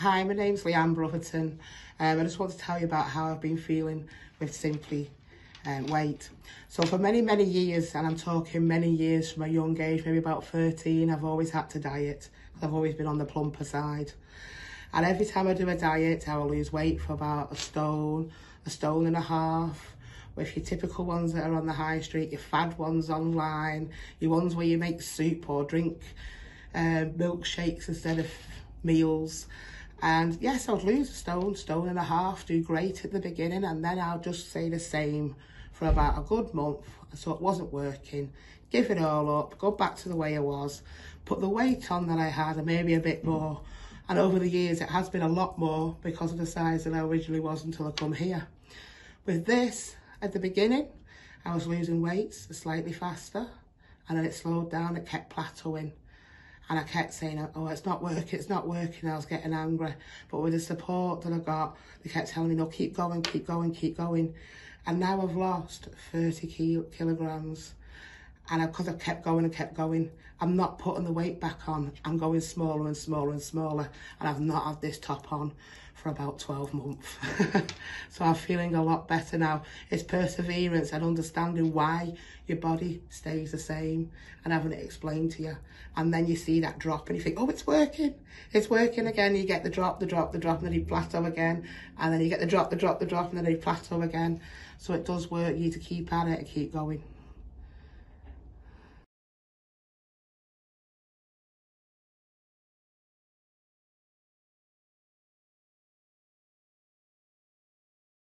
Hi, my name's Liane Brotherton. Um, I just want to tell you about how I've been feeling with Simply um, Weight. So for many, many years, and I'm talking many years from a young age, maybe about 13, I've always had to diet. I've always been on the plumper side. And every time I do a diet, I will lose weight for about a stone, a stone and a half. With your typical ones that are on the high street, your fad ones online, your ones where you make soup or drink uh, milkshakes instead of meals. And yes, I would lose a stone, stone and a half, do great at the beginning, and then I'll just say the same for about a good month. So it wasn't working. Give it all up, go back to the way I was, put the weight on that I had and maybe a bit more. And over the years, it has been a lot more because of the size that I originally was until I come here. With this, at the beginning, I was losing weights slightly faster and then it slowed down, it kept plateauing. And I kept saying, oh, it's not working, it's not working. I was getting angry. But with the support that I got, they kept telling me, no, keep going, keep going, keep going. And now I've lost 30 kil kilograms. And because I, have kept going and kept going, I'm not putting the weight back on. I'm going smaller and smaller and smaller. And I've not had this top on for about 12 months. so I'm feeling a lot better now. It's perseverance and understanding why your body stays the same and having it explained to you. And then you see that drop and you think, oh, it's working. It's working again. You get the drop, the drop, the drop, and then you plateau again. And then you get the drop, the drop, the drop, and then you plateau again. So it does work. You to keep at it and keep going.